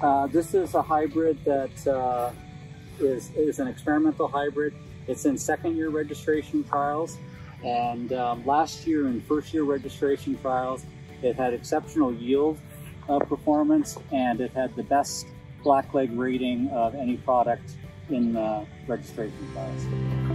Uh, this is a hybrid that uh, is is an experimental hybrid. It's in second year registration trials. And um, last year in first year registration trials, it had exceptional yield uh, performance and it had the best blackleg rating of any product in the registration trials.